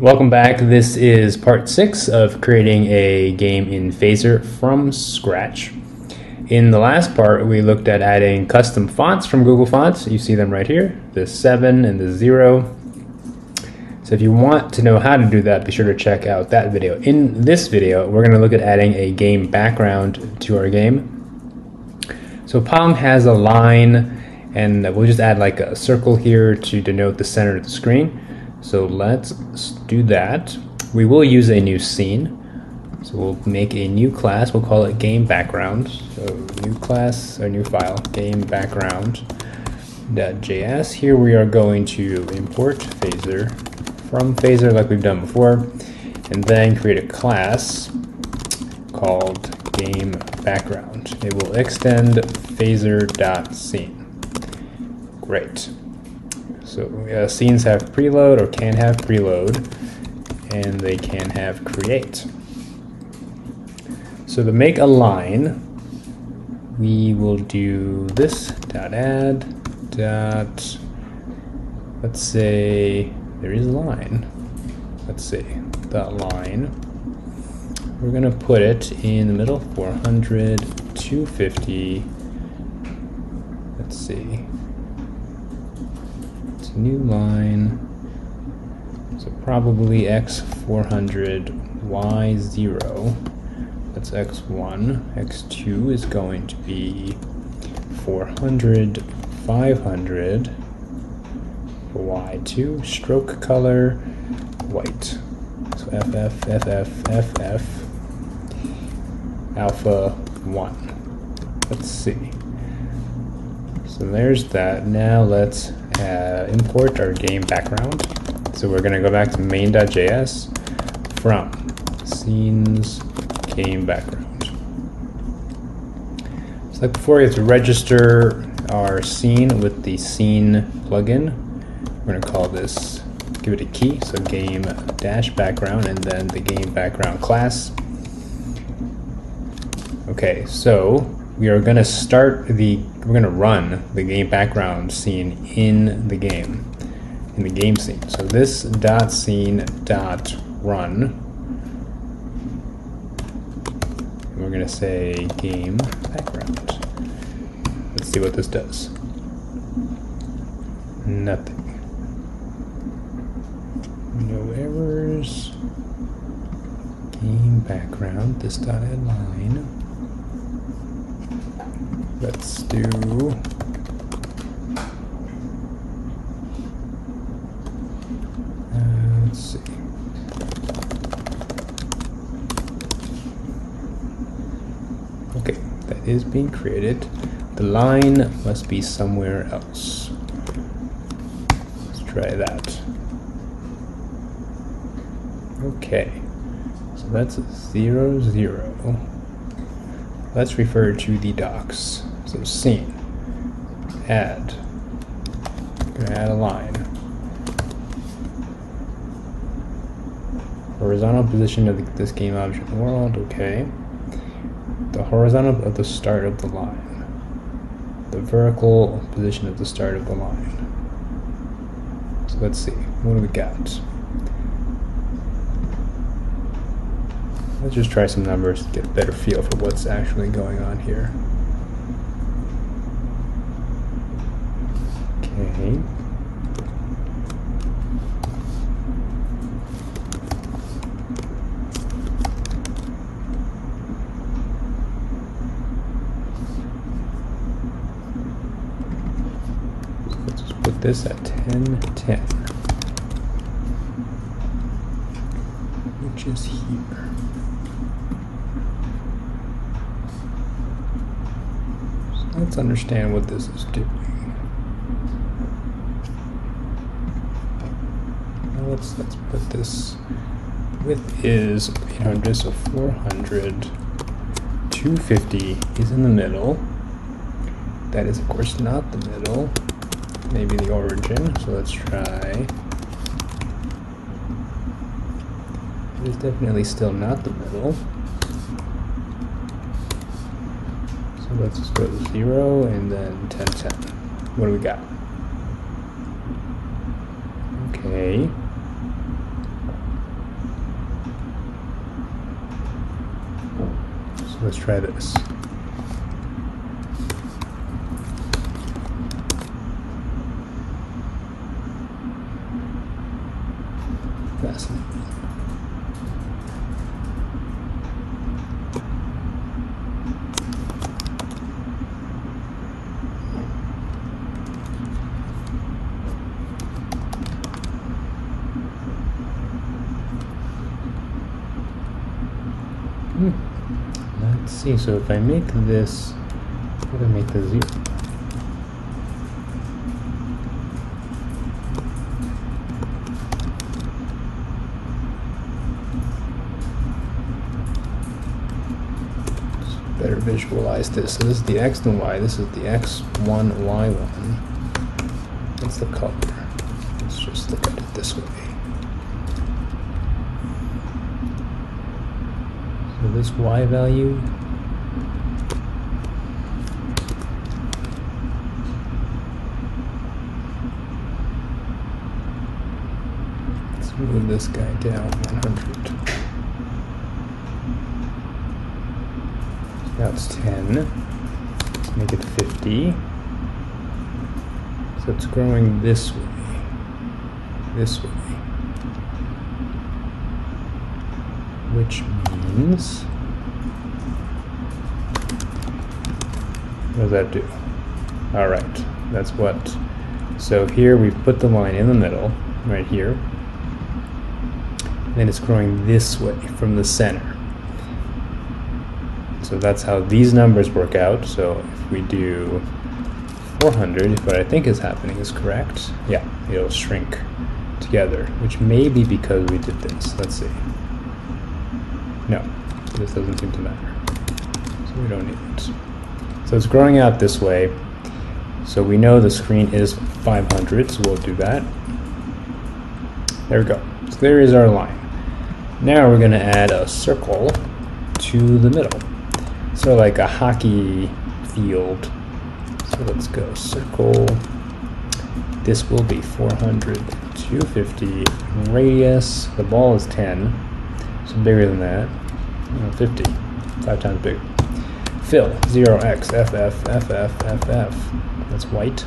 Welcome back. This is part six of creating a game in Phaser from scratch. In the last part, we looked at adding custom fonts from Google Fonts. You see them right here, the seven and the zero. So if you want to know how to do that, be sure to check out that video. In this video, we're going to look at adding a game background to our game. So Pong has a line and we'll just add like a circle here to denote the center of the screen. So let's do that. We will use a new scene. So we'll make a new class. We'll call it game background. So new class or new file, game background.js. Here we are going to import phaser from phaser like we've done before, and then create a class called game background. It will extend phaser.scene. Great. So uh, scenes have preload or can have preload, and they can have create. So to make a line, we will do this dot add dot, let's say there is a line. Let's see, that line. We're gonna put it in the middle, 400, 250. Let's see, new line. So probably x400, y0. That's x1. x2 is going to be 400, 500. y2, stroke color, white. So FF, FF, FF, alpha 1. Let's see. So there's that. Now let's uh, import our game background. So we're going to go back to main.js from scenes game background. So like before, we have to register our scene with the scene plugin. We're going to call this, give it a key, so game dash background, and then the game background class. Okay, so we are going to start the, we're going to run the game background scene in the game, in the game scene. So this dot scene dot run, we're going to say game background. Let's see what this does. Nothing. No errors. Game background, this dot add line. Let's do... Uh, let's see. Okay, that is being created. The line must be somewhere else. Let's try that. Okay, so that's zero, zero. Let's refer to the docs. So scene, add, gonna add a line. Horizontal position of this game object world, okay. The horizontal of the start of the line. The vertical position of the start of the line. So let's see, what do we got? Let's just try some numbers to get a better feel for what's actually going on here. Okay. Let's just put this at 10, 10. Which is here. So let's understand what this is doing. Now let's let's put this width is 800 so 400 250 is in the middle that is of course not the middle maybe the origin. So let's try. It is definitely still not the middle. So let's just go to 0 and then 10, 10. What do we got? Okay. So let's try this. Hmm. Let's see, so if I make this, what do I make the zero? Just better visualize this. So this is the x and y, this is the x1, y1. That's the color? Let's just look at it this way. So this y value Let's move this guy down 100. It's 10. Let's make it 50. So it's growing this way. This way. Which means. What does that do? Alright, that's what. So here we've put the line in the middle, right here. And it's growing this way from the center. So that's how these numbers work out. So if we do 400, if what I think is happening is correct, yeah, it'll shrink together, which may be because we did this. Let's see. No, this doesn't seem to matter. So we don't need it. So it's growing out this way. So we know the screen is 500, so we'll do that. There we go. So there is our line. Now we're going to add a circle to the middle. So like a hockey field. So let's go circle. This will be 400, 250. Radius, the ball is 10. So bigger than that. Uh, 50, five times bigger. Fill, 0x, ff, ff, ff. That's white.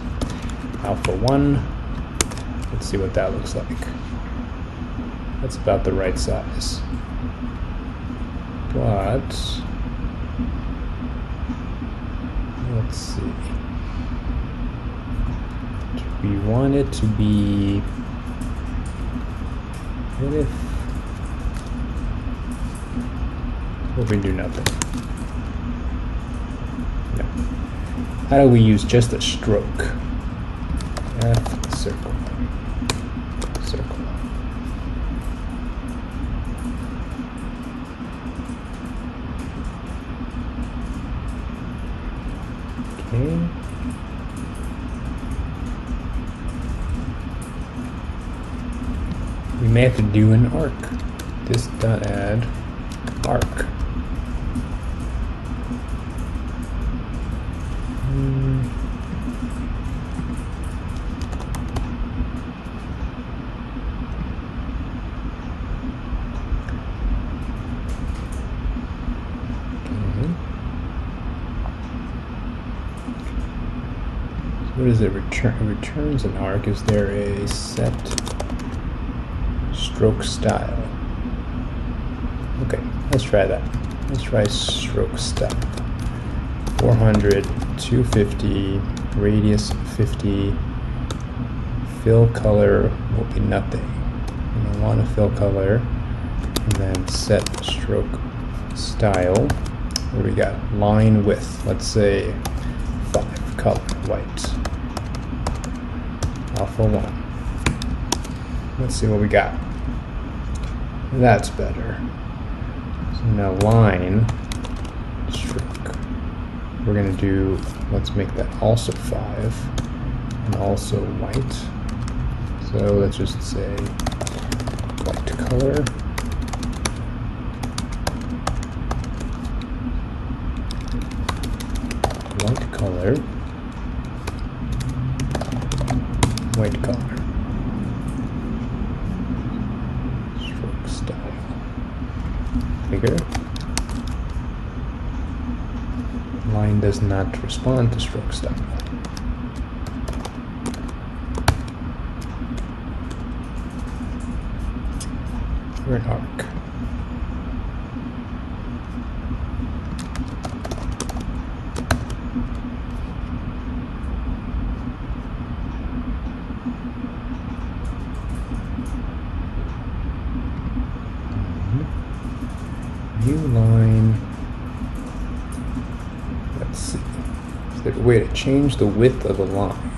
Alpha 1. Let's see what that looks like. That's about the right size. But let's see. We want it to be what if what if we do nothing? No. How do we use just a stroke? F. Circle. We may have to do an arc. This dot add arc. Hmm. What is it return? Returns an arc. Is there a set stroke style? Okay, let's try that. Let's try stroke style. 400, 250, radius 50, fill color will be nothing. I want to fill color, and then set stroke style. Do we got? Line width. Let's say five. Color white. Alpha one. Let's see what we got. That's better. So now line stroke. We're gonna do. Let's make that also five, and also white. So let's just say white color. White color. White color. Bigger. line does not respond to stroke style. We're an arc. View line. Let's see. Is there a way to change the width of a line?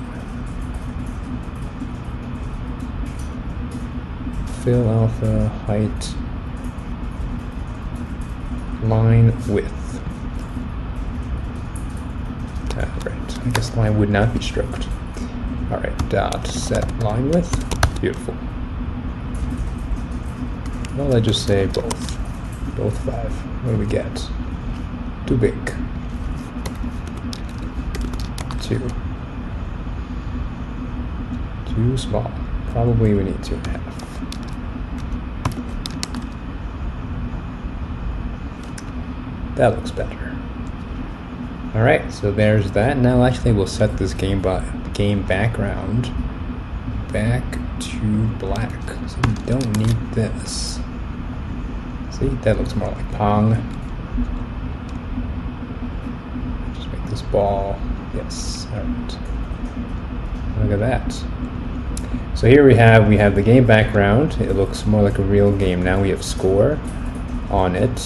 Fill alpha, height, line width. Right. I guess line would not be stroked. Alright, dot set line width. Beautiful. Well, let's just say both. Both five. What do we get? Too big. Two. Too small. Probably we need two and a half. That looks better. Alright, so there's that. Now actually we'll set this game, game background back to black. So we don't need this. See, that looks more like Pong. Just make this ball. Yes, alright. Look at that. So here we have we have the game background. It looks more like a real game. Now we have score on it.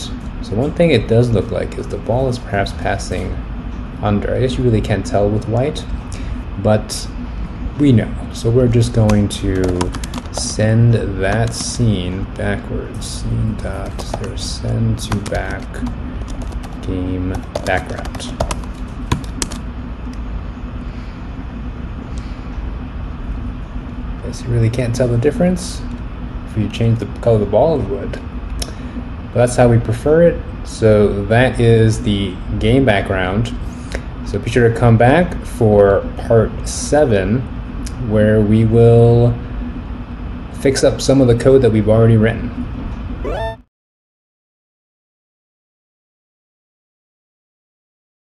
So one thing it does look like is the ball is perhaps passing under. I guess you really can't tell with white, but we know. So we're just going to send that scene backwards. Scene dot send to back game background. Guess you really can't tell the difference. If you change the color of the ball, it would. But that's how we prefer it. So that is the game background. So be sure to come back for part seven, where we will fix up some of the code that we've already written.